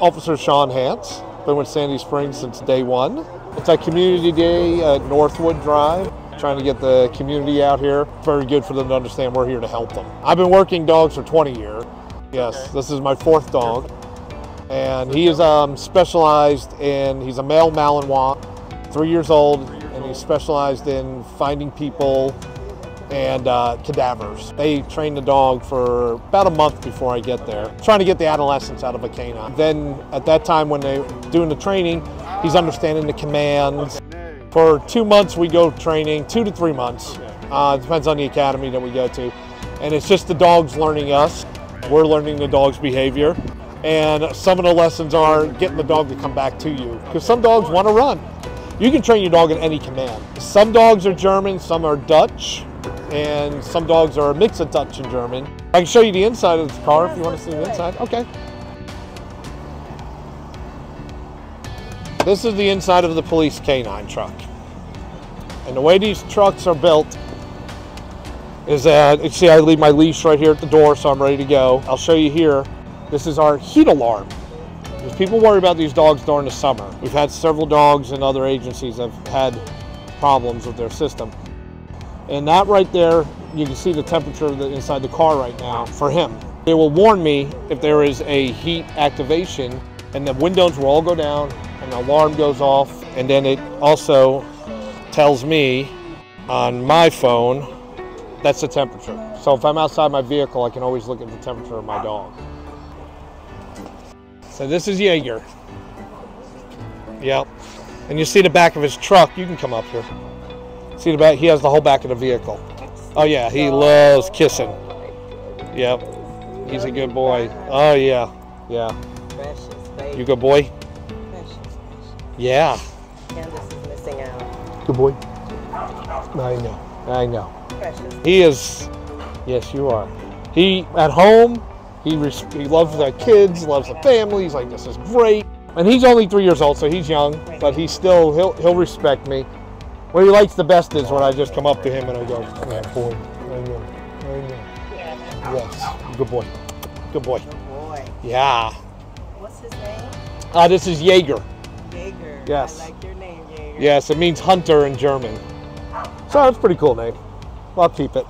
Officer Sean Hance. Been with Sandy Springs since day one. It's a community day at Northwood Drive. Trying to get the community out here. Very good for them to understand we're here to help them. I've been working dogs for 20 years. Yes, this is my fourth dog. And he is um, specialized in, he's a male Malinois, three years old, and he's specialized in finding people and uh, cadavers. They train the dog for about a month before I get there, trying to get the adolescence out of a canine. Then at that time when they're doing the training, he's understanding the commands. For two months we go training, two to three months. Uh, depends on the academy that we go to. And it's just the dogs learning us. We're learning the dog's behavior. And some of the lessons are getting the dog to come back to you. Because some dogs want to run. You can train your dog in any command. Some dogs are German, some are Dutch, and some dogs are a mix of Dutch and German. I can show you the inside of the car if you want to see the inside. Okay. This is the inside of the police canine truck. And the way these trucks are built is that, see I leave my leash right here at the door so I'm ready to go. I'll show you here. This is our heat alarm. Because people worry about these dogs during the summer. We've had several dogs and other agencies have had problems with their system. And that right there, you can see the temperature inside the car right now for him. It will warn me if there is a heat activation and the windows will all go down and the alarm goes off. And then it also tells me on my phone, that's the temperature. So if I'm outside my vehicle, I can always look at the temperature of my dog. So this is Jaeger. Yep. And you see the back of his truck. You can come up here. See the back? He has the whole back of the vehicle. Oh yeah, he loves kissing. Yep. He's a good boy. Oh yeah. Yeah. You good boy? Precious, precious. Yeah. Candace is missing out. Good boy. I know. I know. He is. Yes, you are. He at home. He res- he loves the kids, loves the family. He's like, this is great. And he's only three years old, so he's young, but he's still he'll he'll respect me. What he likes the best is when I just come up to him and I go, yeah, boy, I know, I know. Yes, good boy, good boy. Oh boy. Yeah. What's his name? Uh, this is Jaeger. Jaeger. Yes. I like your name, Jaeger. Yes, it means hunter in German. So it's pretty cool name. I'll keep it.